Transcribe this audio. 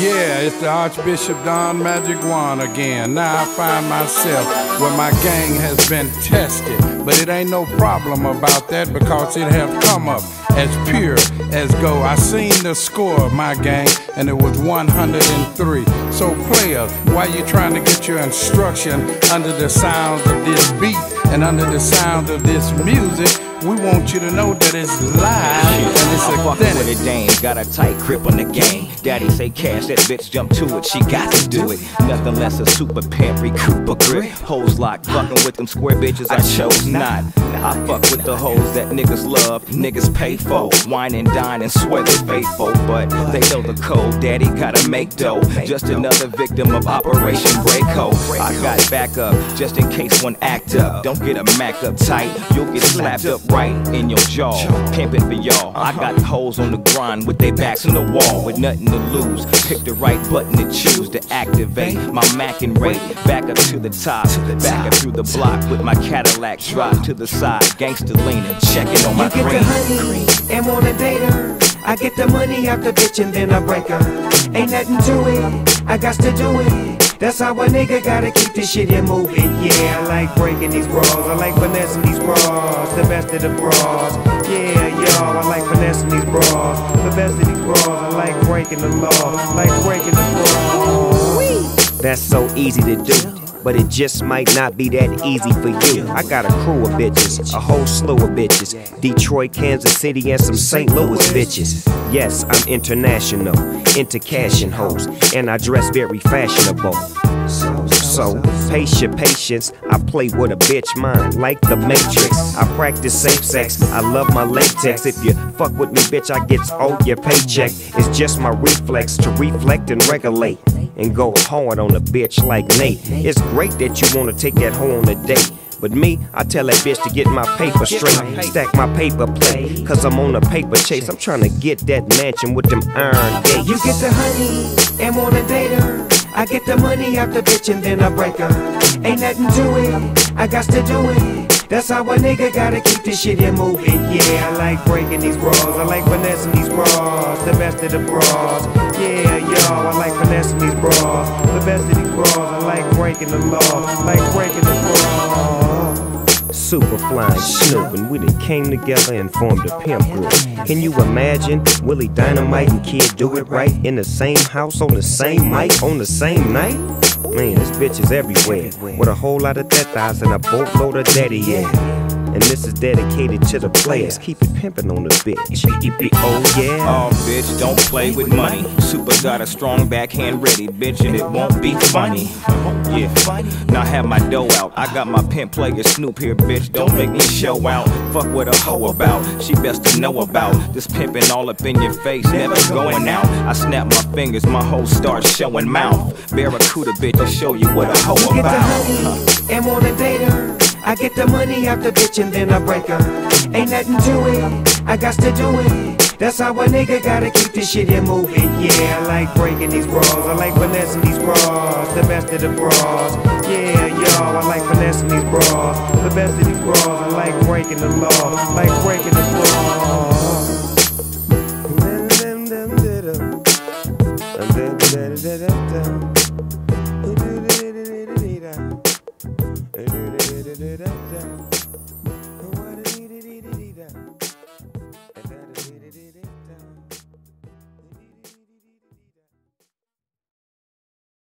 Yeah, it's the Archbishop Don Magic Juan again. Now I find myself where my gang has been tested. But it ain't no problem about that because it have come up as pure as go. I seen the score of my gang and it was 103. So players, why you trying to get your instruction under the sounds of this beat and under the sound of this music? We want you to know that it's live and it's I'm fucking with a dame, got a tight grip on the game. Daddy say cash, that bitch jump to it, she got to do it. Nothing less a super pimp, recoup a grip. Hoes locked, fucking with them square bitches, I chose not. I fuck with the hoes that niggas love, niggas pay for. Wine and dine and swear they faithful, but they know the code. Daddy gotta make dough. Just another victim of Operation Breako. I got backup just in case one act up. Don't get a mac up tight, you'll get slapped up right in your jaw. Pimping for y'all. I got hoes on the grind with their backs on the wall with nothing to lose. Pick the right button to choose to activate my Mac and rate. Back up to the top, back up through the block with my Cadillac. Drop to the side, gangster leaning, checking on my You get the green. And wanna date her. I get the money out the bitch and then I break her. Ain't nothing to it, I got to do it. That's how a nigga gotta keep this shit here moving. Yeah, I like breaking these bras. I like finessing these bras. The best of the bras. Yeah, y'all, I like finessing these bras. The best of these bras. I like breaking the law. Like breaking the bras. That's so easy to do. But it just might not be that easy for you. I got a crew of bitches, a whole slew of bitches. Detroit, Kansas City, and some St. Louis bitches. Yes, I'm international, into cash and hoes, and I dress very fashionable. So, pace your patience. I play with a bitch mind like the Matrix. I practice safe sex. I love my latex. If you fuck with me, bitch, I get owed your paycheck. It's just my reflex to reflect and regulate and go hard on a bitch like Nate. It's great that you wanna take that hoe on a date. But me, I tell that bitch to get my paper straight, stack my paper plate. Cause I'm on a paper chase. I'm trying to get that mansion with them iron gates. You get the honey and wanna date her. I get the money out the bitch and then I break her. Ain't nothing to it, I got to do it. That's how a nigga gotta keep this shit here moving. Yeah, I like breaking these bras. I like finessing these bras. The best of the bras. Yeah, y'all, I like finessing these bras. The best of these bras. I like breaking the law. Like breaking the bras. Super flying snooping, we done came together and formed a pimp group. Can you imagine Willie Dynamite and Kid do it right in the same house on the same mic on the same night? Man, this bitch is everywhere with a whole lot of death thighs and a boatload of daddy yeah. And this is dedicated to the players. Keep it pimping on the bitch. Oh yeah. Oh, bitch, don't play with money. Super got a strong backhand ready, bitch, and it won't be funny. Yeah, now I have my dough out. I got my pimp player Snoop here, bitch. Don't make me show out. Fuck what a hoe about. She best to know about. This pimping all up in your face, never going out. I snap my fingers, my hoe starts showing mouth. Barracuda, bitch, I show you what a hoe get the about. honey and wanna date her. I get the money out the bitch and then I break her. Ain't nothing to it, I got to do it. That's how a nigga gotta keep this shit here moving. Yeah, I like breaking these bras. I like finessing these bras. The best of the bras. Yeah, y'all, I like finessing these bras. The best of these bras. I like breaking the law. Like breaking the bras.